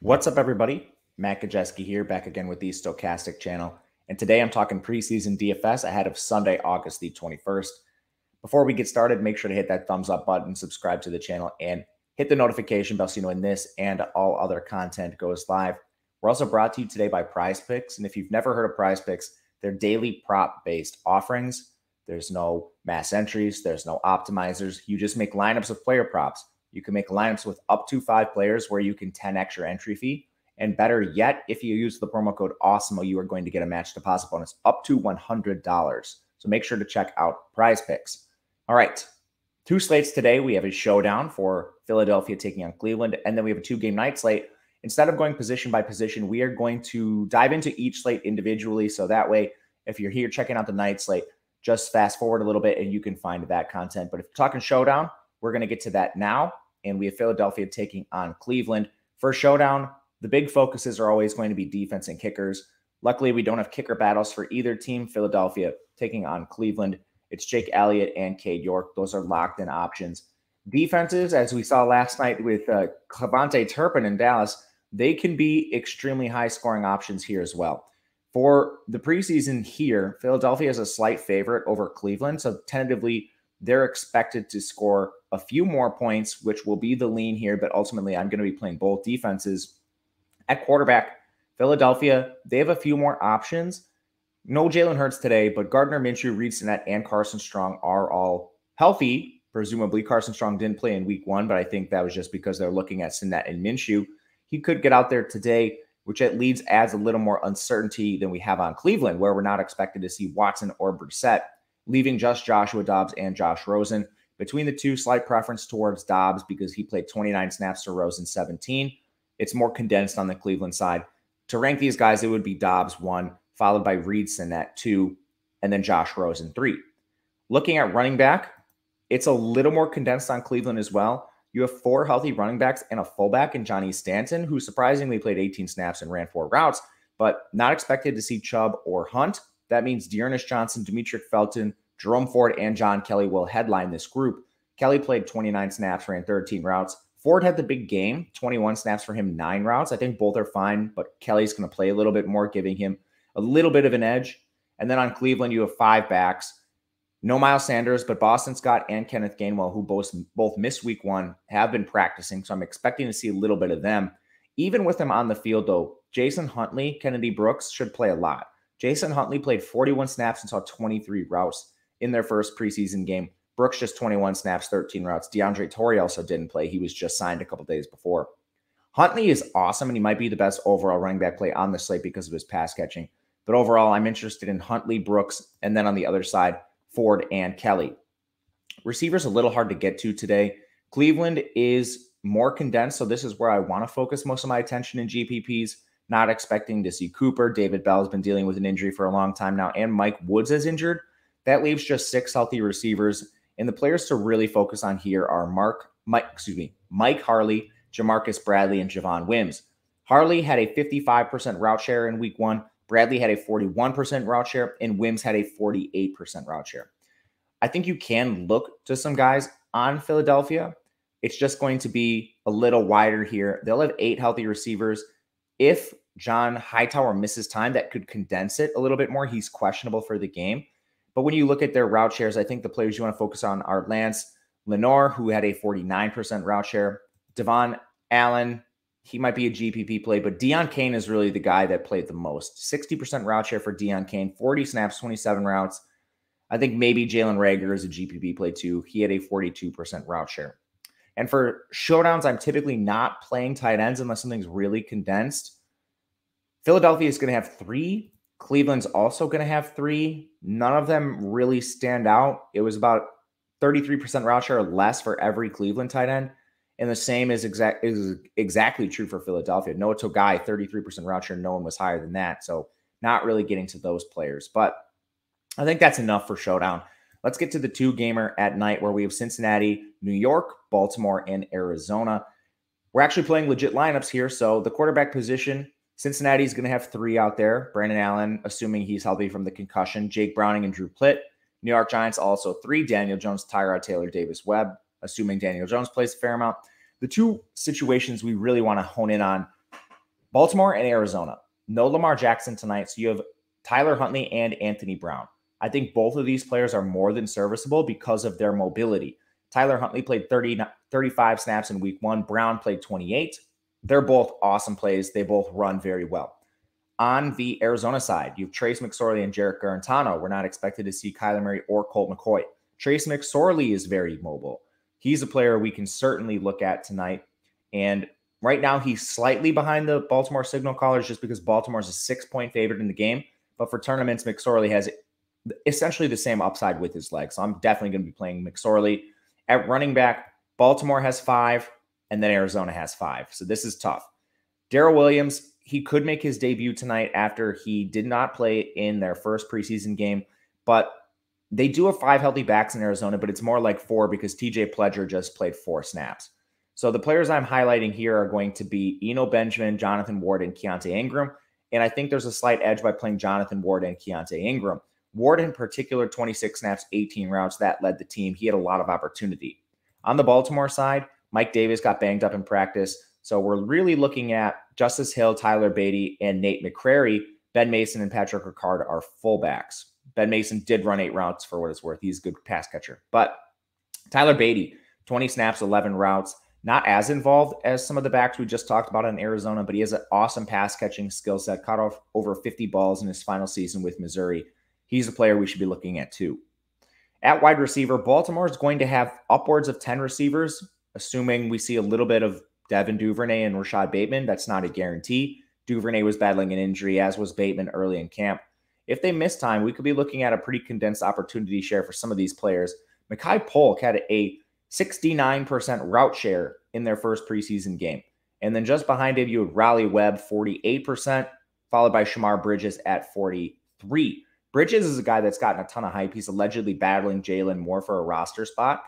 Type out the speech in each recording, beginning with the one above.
What's up, everybody? Matt Kajeski here, back again with the Stokastic channel. And today I'm talking preseason DFS ahead of Sunday, August the 21st. Before we get started, make sure to hit that thumbs up button, subscribe to the channel, and hit the notification bell so you know when this and all other content goes live. We're also brought to you today by PrizePicks. And if you've never heard of PrizePicks, they're daily prop based offerings. There's no mass entries, there's no optimizers. You just make lineups of player props. You can make lineups with up to five players where you can 10x your entry fee. And better yet, if you use the promo code AWESEMO, you are going to get a match deposit bonus up to $100. So make sure to check out PrizePicks. All right. Two slates today. We have a showdown for Philadelphia taking on Cleveland, and then we have a two game night slate. Instead of going position by position, we are going to dive into each slate individually. So that way, if you're here checking out the night slate, just fast forward a little bit and you can find that content. But if you're talking showdown, we're going to get to that now. And we have Philadelphia taking on Cleveland. For showdown, the big focuses are always going to be defense and kickers. Luckily, we don't have kicker battles for either team. Philadelphia taking on Cleveland. It's Jake Elliott and Cade York. Those are locked in options. Defenses, as we saw last night with uh, KaVontae Turpin in Dallas, they can be extremely high scoring options here as well. For the preseason here, Philadelphia is a slight favorite over Cleveland. So tentatively, they're expected to score a few more points, which will be the lean here. But ultimately, I'm going to be playing both defenses. At quarterback, Philadelphia, they have a few more options. No Jalen Hurts today, but Gardner Minshew, Reid Sinnett, and Carson Strong are all healthy. Presumably, Carson Strong didn't play in week one, but I think that was just because they're looking at Sinnett and Minshew. He could get out there today, which at leads adds a little more uncertainty than we have on Cleveland, where we're not expected to see Watson or Brissett, leaving just Joshua Dobbs and Josh Rosen. Between the two, slight preference towards Dobbs because he played 29 snaps to Rosen 17. It's more condensed on the Cleveland side. To rank these guys, it would be Dobbs one, followed by Reid Sinnett two, and then Josh Rosen three. Looking at running back, it's a little more condensed on Cleveland as well. You have four healthy running backs and a fullback in Johnny Stanton, who surprisingly played 18 snaps and ran four routes, but not expected to see Chubb or Hunt. That means D'Ernest Johnson, Demetric Felton, Jerome Ford, and John Kelly will headline this group. Kelly played 29 snaps, ran 13 routes. Ford had the big game, 21 snaps for him, nine routes. I think both are fine, but Kelly's going to play a little bit more, giving him a little bit of an edge. And then on Cleveland, you have five backs. No Miles Sanders, but Boston Scott and Kenneth Gainwell, who both both missed week one, have been practicing. So I'm expecting to see a little bit of them. Even with them on the field, though, Jason Huntley, Kennedy Brooks should play a lot. Jason Huntley played 41 snaps and saw 23 routes in their first preseason game. Brooks just 21 snaps, 13 routes. DeAndre Torrey also didn't play. He was just signed a couple days before. Huntley is awesome, and he might be the best overall running back play on the slate because of his pass catching. But overall, I'm interested in Huntley, Brooks, and then on the other side, Ford and Kelly. Receivers a little hard to get to today. Cleveland is more condensed, so this is where I want to focus most of my attention in GPPs. Not expecting to see Cooper. David Bell has been dealing with an injury for a long time now, and Mike Woods is injured. That leaves just six healthy receivers and the players to really focus on here are Mark, Mike, excuse me, Mike Harley, Jamarcus Bradley, and Javon Wims. Harley had a 55% route share in week one. Bradley had a 41% route share, and Wims had a 48% route share. I think you can look to some guys on Philadelphia. It's just going to be a little wider here. They'll have eight healthy receivers. If John Hightower misses time, that could condense it a little bit more. He's questionable for the game. But when you look at their route shares, I think the players you want to focus on are Lance Lenoir, who had a 49% route share. Devon Allen, he might be a GPP play, but Deon Cain is really the guy that played the most. 60% route share for Deon Cain, 40 snaps, 27 routes. I think maybe Jalen Reagor is a GPP play too. He had a 42% route share. And for showdowns, I'm typically not playing tight ends unless something's really condensed. Philadelphia is going to have three Cleveland's also going to have three. None of them really stand out. It was about 33% route share less for every Cleveland tight end. And the same is exact is exactly true for Philadelphia. Noah Togiai, 33% route share. No one was higher than that. So not really getting to those players. But I think that's enough for showdown. Let's get to the two gamer at night where we have Cincinnati, New York, Baltimore, and Arizona. We're actually playing legit lineups here. So the quarterback position, Cincinnati's going to have three out there. Brandon Allen, assuming he's healthy from the concussion. Jake Browning and Drew Plitt. New York Giants also three. Daniel Jones, Tyrod Taylor, Davis Webb, assuming Daniel Jones plays a fair amount. The two situations we really want to hone in on Baltimore and Arizona. No Lamar Jackson tonight. So you have Tyler Huntley and Anthony Brown. I think both of these players are more than serviceable because of their mobility. Tyler Huntley played 30, 35 snaps in week one. Brown played 28. They're both awesome plays. They both run very well. On the Arizona side, you have Trace McSorley and Jarrett Guarantano. We're not expected to see Kyler Murray or Colt McCoy. Trace McSorley is very mobile. He's a player we can certainly look at tonight. And right now, he's slightly behind the Baltimore signal callers just because Baltimore's a six point favorite in the game. But for tournaments, McSorley has essentially the same upside with his legs. So I'm definitely going to be playing McSorley. At running back, Baltimore has five, and then Arizona has five. So this is tough. Darrel Williams, he could make his debut tonight after he did not play in their first preseason game, but they do have five healthy backs in Arizona, but it's more like four because TJ Pledger just played four snaps. So the players I'm highlighting here are going to be Eno Benjamin, Jonathan Ward, and Keaontay Ingram. And I think there's a slight edge by playing Jonathan Ward and Keaontay Ingram. Ward, in particular, 26 snaps, 18 routes. That led the team. He had a lot of opportunity. On the Baltimore side, Mike Davis got banged up in practice. So we're really looking at Justice Hill, Tyler Badie, and Nate McCrary. Ben Mason and Patrick Ricard are fullbacks. Ben Mason did run eight routes for what it's worth. He's a good pass catcher. But Tyler Badie, 20 snaps, 11 routes not as involved as some of the backs we just talked about in Arizona, but he has an awesome pass catching skill set, caught off over 50 balls in his final season with Missouri. He's a player we should be looking at too. At wide receiver, Baltimore is going to have upwards of 10 receivers, assuming we see a little bit of Devin Duvernay and Rashod Bateman. That's not a guarantee. Duvernay was battling an injury, as was Bateman early in camp. If they miss time, we could be looking at a pretty condensed opportunity share for some of these players. Makai Polk had a 69% route share in their first preseason game. And then just behind him, you had Raleigh Webb, 48%, followed by Shemar Bridges at 43. Bridges is a guy that's gotten a ton of hype. He's allegedly battling Jaylon Moore for a roster spot,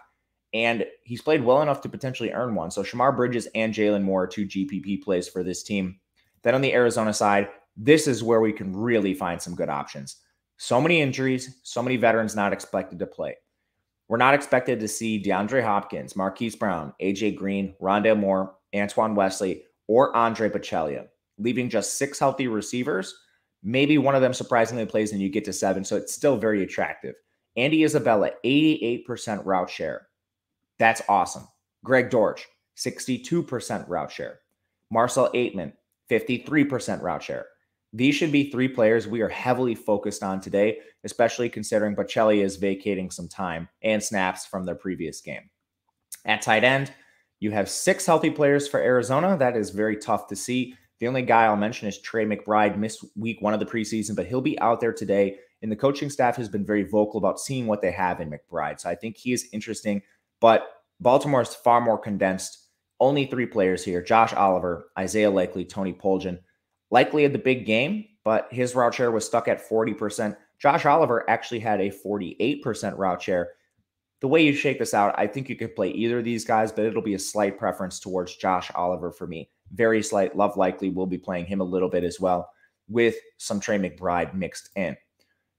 and he's played well enough to potentially earn one. So Shemar Bridges and Jaylon Moore are two GPP plays for this team. Then on the Arizona side, this is where we can really find some good options. So many injuries, so many veterans not expected to play. We're not expected to see DeAndre Hopkins, Marquise Brown, AJ Green, Rondale Moore, Antoine Wesley, or Andre Baccellia, leaving just six healthy receivers. Maybe one of them surprisingly plays and you get to seven, so it's still very attractive. Andy Isabella, 88% route share. That's awesome. Greg Dortch, 62% route share. Marcell Ateman, 53% route share. These should be three players we are heavily focused on today, especially considering Baccellia is vacating some time and snaps from their previous game. At tight end, you have six healthy players for Arizona. That is very tough to see. The only guy I'll mention is Trey McBride, missed week one of the preseason, but he'll be out there today. And the coaching staff has been very vocal about seeing what they have in McBride. So I think he is interesting. But Baltimore is far more condensed. Only three players here Josh Oliver, Isaiah Likely, Tony Poljan Likely had the big game, but his route share was stuck at 40%. Josh Oliver actually had a 48% route share. The way you shake this out, I think you could play either of these guys, but it'll be a slight preference towards Josh Oliver for me. Very slight. Love Likely will be playing him a little bit as well, with some Trey McBride mixed in.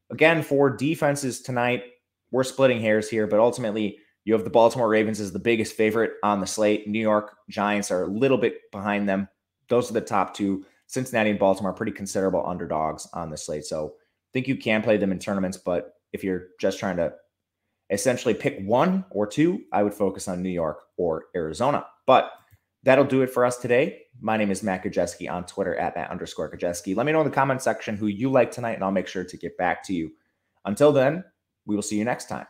Again, for defenses tonight, we're splitting hairs here, but ultimately, you have the Baltimore Ravens as the biggest favorite on the slate. New York Giants are a little bit behind them. Those are the top two. Cincinnati and Baltimore are pretty considerable underdogs on the slate. So I think you can play them in tournaments, but if you're just trying to essentially pick one or two, I would focus on New York or Arizona. But that'll do it for us today. My name is Matt Kajeski on Twitter at Matt underscore Kajeski. Let me know in the comment section who you like tonight, and I'll make sure to get back to you. Until then, we will see you next time.